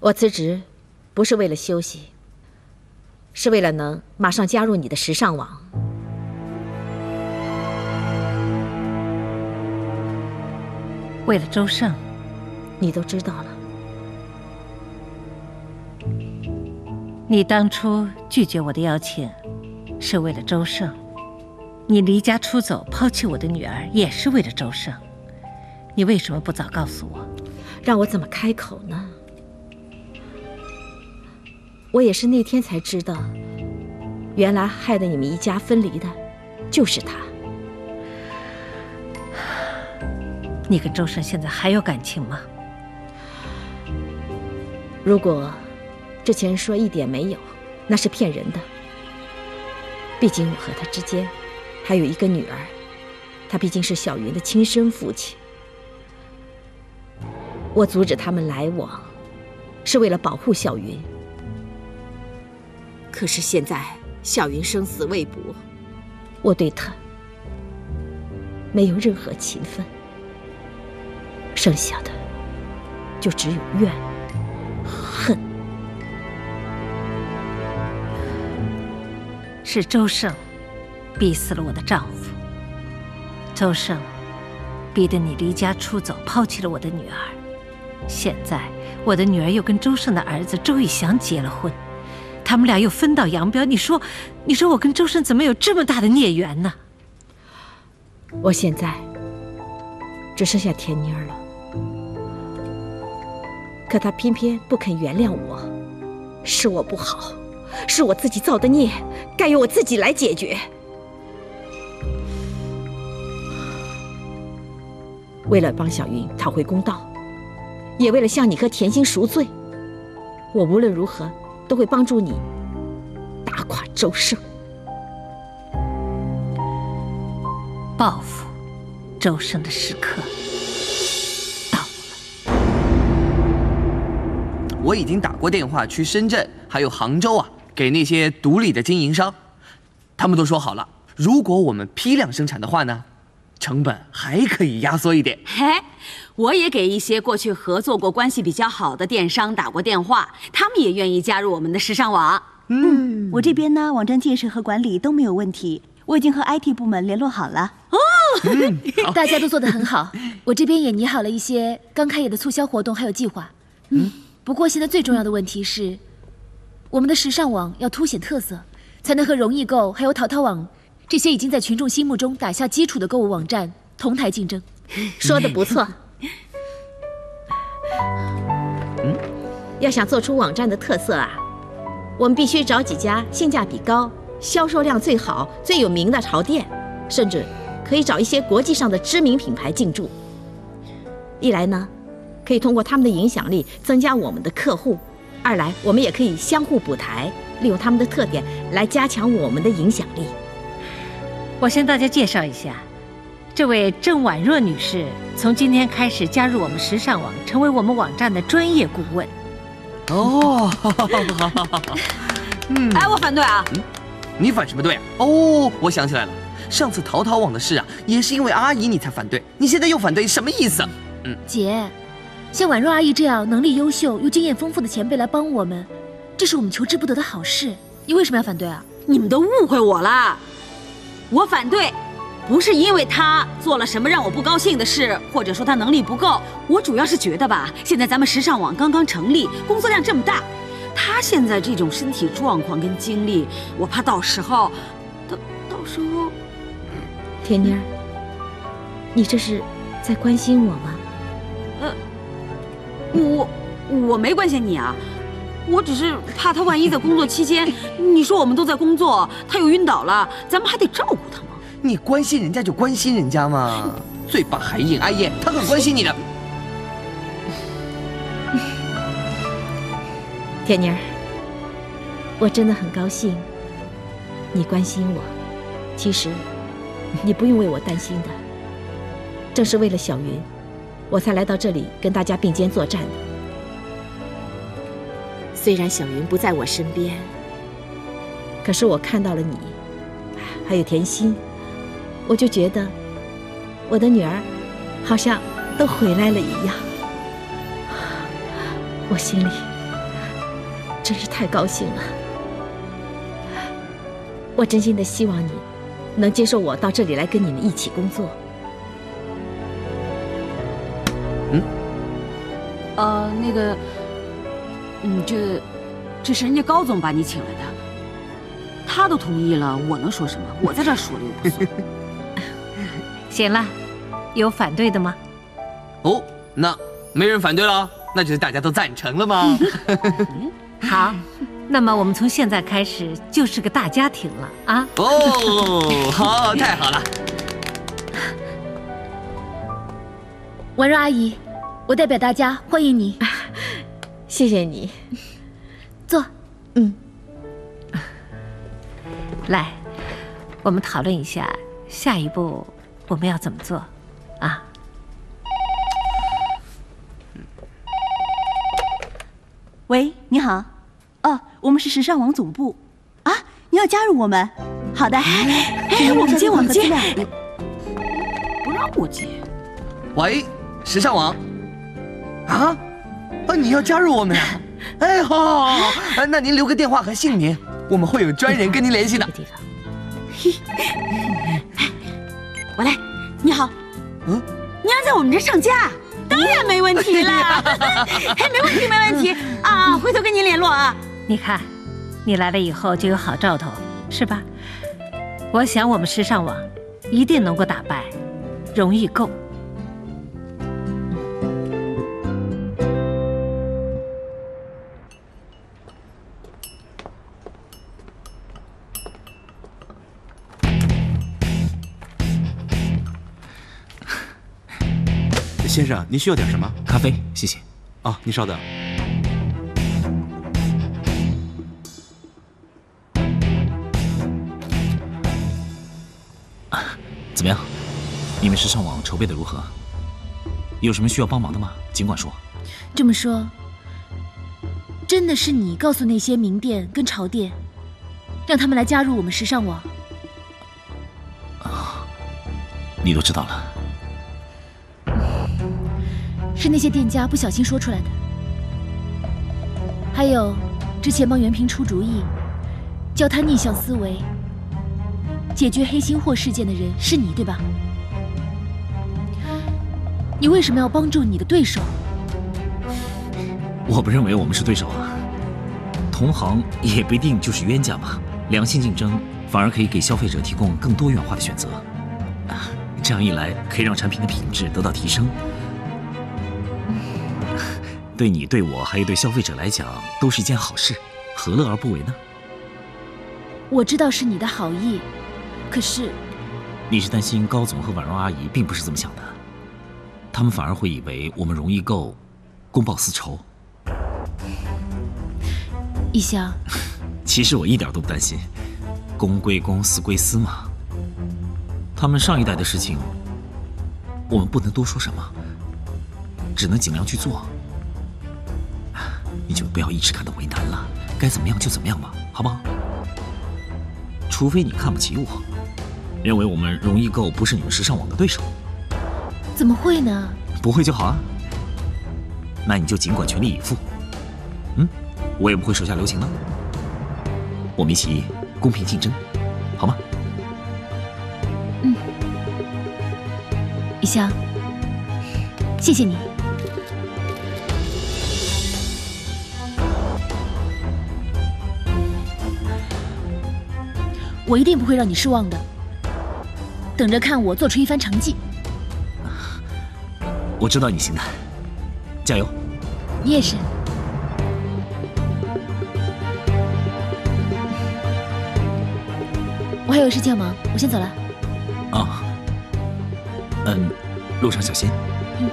我辞职，不是为了休息，是为了能马上加入你的时尚网。为了周胜，你都知道了。你当初拒绝我的邀请，是为了周胜；你离家出走，抛弃我的女儿，也是为了周胜。你为什么不早告诉我？让我怎么开口呢？我也是那天才知道，原来害得你们一家分离的，就是他。你跟周胜现在还有感情吗？如果之前说一点没有，那是骗人的。毕竟我和他之间还有一个女儿，他毕竟是小云的亲生父亲。我阻止他们来往，是为了保护小云。可是现在小云生死未卜，我对她没有任何情分，剩下的就只有怨恨。是周胜逼死了我的丈夫，周胜逼得你离家出走，抛弃了我的女儿。现在我的女儿又跟周胜的儿子周玉祥结了婚。他们俩又分道扬镳，你说，你说我跟周深怎么有这么大的孽缘呢？我现在只剩下田妮儿了，可她偏偏不肯原谅我，是我不好，是我自己造的孽，该由我自己来解决。为了帮小云讨回公道，也为了向你和甜心赎罪，我无论如何。都会帮助你打垮周胜，报复周胜的时刻。到了。我已经打过电话去深圳，还有杭州啊，给那些独立的经营商，他们都说好了，如果我们批量生产的话呢，成本还可以压缩一点。嘿。我也给一些过去合作过、关系比较好的电商打过电话，他们也愿意加入我们的时尚网。嗯，我这边呢，网站建设和管理都没有问题，我已经和 IT 部门联络好了。哦，大家都做得很好，我这边也拟好了一些刚开业的促销活动还有计划。嗯，不过现在最重要的问题是，我们的时尚网要凸显特色，才能和容易购还有淘淘网这些已经在群众心目中打下基础的购物网站同台竞争。说的不错。嗯，要想做出网站的特色啊，我们必须找几家性价比高、销售量最好、最有名的潮店，甚至可以找一些国际上的知名品牌进驻。一来呢，可以通过他们的影响力增加我们的客户；二来，我们也可以相互补台，利用他们的特点来加强我们的影响力。我向大家介绍一下。这位郑婉若女士从今天开始加入我们时尚网，成为我们网站的专业顾问。哦，嗯，哎，我反对啊！嗯，你反什么对啊？哦，我想起来了，上次淘淘网的事啊，也是因为阿姨你才反对，你现在又反对，什么意思？嗯，姐，像婉若阿姨这样能力优秀又经验丰富的前辈来帮我们，这是我们求之不得的好事。你为什么要反对啊？你们都误会我了，我反对。不是因为他做了什么让我不高兴的事，或者说他能力不够，我主要是觉得吧，现在咱们时尚网刚刚成立，工作量这么大，他现在这种身体状况跟精力，我怕到时候，到到时候，甜妮儿，你这是在关心我吗？呃，我我没关心你啊，我只是怕他万一在工作期间，你说我们都在工作，他又晕倒了，咱们还得照顾他吗。你关心人家就关心人家嘛，嘴巴还硬。阿姨，他很关心你的。甜妮儿，我真的很高兴你关心我。其实你不用为我担心的，正是为了小云，我才来到这里跟大家并肩作战的。虽然小云不在我身边，可是我看到了你，还有甜心。我就觉得，我的女儿好像都回来了一样，我心里真是太高兴了。我真心的希望你能接受我到这里来跟你们一起工作。嗯呃，那个，嗯，这这是人家高总把你请来的，他都同意了，我能说什么？我在这儿说了又不算。行了，有反对的吗？哦，那没人反对了，那就是大家都赞成了吗？好，那么我们从现在开始就是个大家庭了啊！哦，好，太好了。文若阿姨，我代表大家欢迎你，谢谢你。坐。嗯，来，我们讨论一下下一步我们要怎么做啊？喂，你好，哦，我们是时尚网总部，啊，你要加入我们？好的，哎，我们接，我们接，不让我接。喂，时尚网。啊？啊，你要加入我们呀？哎，好，好，好，好。那您留个电话和姓名，我们会有专人跟您联系的。地方。我来，你好。嗯。你要在我们这上架？当然没问题了，哎，没问题，没问题啊！回头跟您联络啊。你看，你来了以后就有好兆头，是吧？我想我们时尚网一定能够打败荣易购。先生，您需要点什么？咖啡，谢谢。啊，您稍等。怎么样？你们时尚网筹备的如何？有什么需要帮忙的吗？尽管说。这么说，真的是你告诉那些名店跟潮店，让他们来加入我们时尚网？啊，你都知道了。是那些店家不小心说出来的。还有，之前帮袁平出主意，教他逆向思维，解决黑心货事件的人是你，对吧？你为什么要帮助你的对手？我不认为我们是对手啊，同行也不一定就是冤家嘛。良性竞争反而可以给消费者提供更多元化的选择，这样一来可以让产品的品质得到提升。对你、对我，还有对消费者来讲，都是一件好事，何乐而不为呢？我知道是你的好意，可是，你是担心高总和婉容阿姨并不是这么想的，他们反而会以为我们容易够公报私仇。一香，其实我一点都不担心，公归公，私归私嘛。他们上一代的事情，我们不能多说什么，只能尽量去做。你就不要一直感到为难了，该怎么样就怎么样吧，好不好？除非你看不起我，认为我们容易购不是你们时尚网的对手。怎么会呢？不会就好啊。那你就尽管全力以赴。嗯，我也不会手下留情的。我们一起公平竞争，好吗？嗯。一香，谢谢你。我一定不会让你失望的，等着看我做出一番成绩。我知道你行的，加油！你也是。我还有事情要忙，我先走了。啊，嗯，路上小心。嗯。